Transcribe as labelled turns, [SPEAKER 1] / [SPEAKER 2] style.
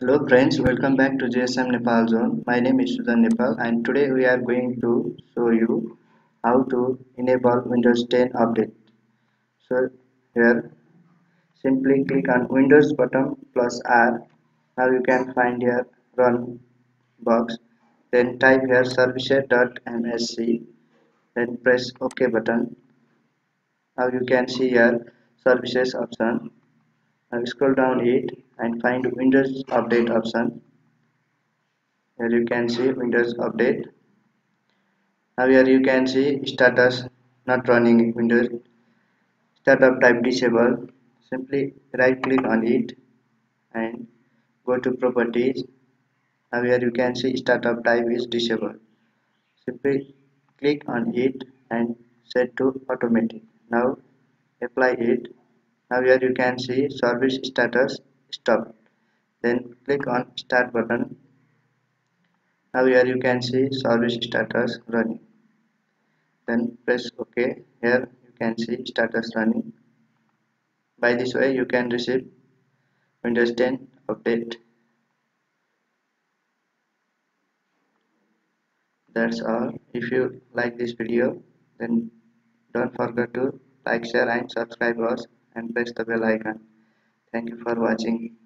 [SPEAKER 1] Hello friends, welcome back to GSM Nepal Zone. My name is Sujan Nepal and today we are going to show you how to enable Windows 10 update. So here simply click on Windows button plus R. Now you can find your run box. Then type here services.msc. Then press OK button. Now you can see your services option. Now scroll down it and find Windows Update option. Here you can see Windows Update. Now here you can see status not running Windows. Startup type disabled. Simply right click on it and go to properties. Now here you can see startup type is disabled. Simply click on it and set to automatic. Now apply it. Now here you can see service status stopped then click on start button. Now here you can see service status running. Then press ok. Here you can see status running. By this way you can receive windows 10 update. That's all. If you like this video then don't forget to like share and subscribe us and press the bell icon thank you for watching